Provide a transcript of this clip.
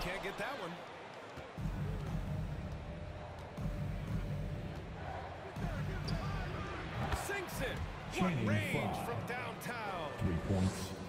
can't get that one. Sinks it. What range from downtown. Three points.